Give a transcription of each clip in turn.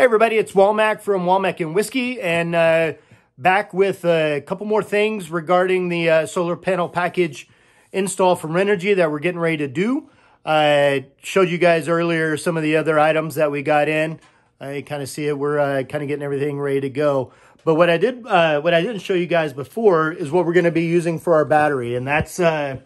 Hey everybody, it's Womack from Womack and Whiskey, and uh, back with a couple more things regarding the uh, solar panel package install from Renogy that we're getting ready to do. I showed you guys earlier some of the other items that we got in. I kind of see it. We're uh, kind of getting everything ready to go. But what I did, uh, what I didn't show you guys before, is what we're going to be using for our battery, and that's uh,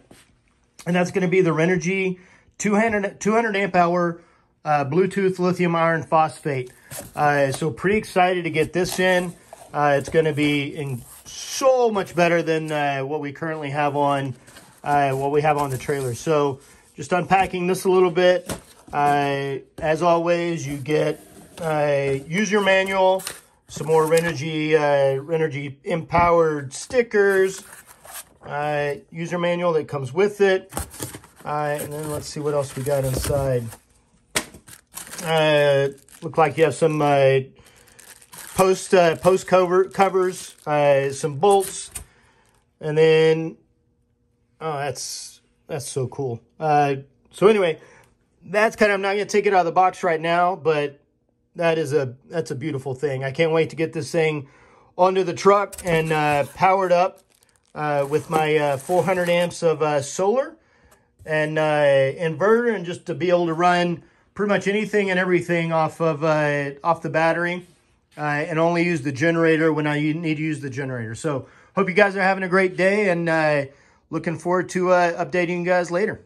and that's going to be the Renogy 200 200 amp hour uh, Bluetooth lithium iron phosphate. Uh, so pretty excited to get this in. Uh, it's going to be in so much better than uh, what we currently have on uh, what we have on the trailer. So just unpacking this a little bit. Uh, as always, you get a user manual, some more Renogy, Renogy empowered stickers, user manual that comes with it. and then let's see what else we got inside. Uh, look like you have some uh, post uh, post cover covers, uh, some bolts, and then oh, that's that's so cool. Uh, so anyway, that's kind of I'm not gonna take it out of the box right now, but that is a that's a beautiful thing. I can't wait to get this thing onto the truck and uh, powered up uh, with my uh, 400 amps of solar and inverter, and just to be able to run pretty much anything and everything off of uh, off the battery uh, and only use the generator when I need to use the generator. So hope you guys are having a great day and uh, looking forward to uh, updating you guys later.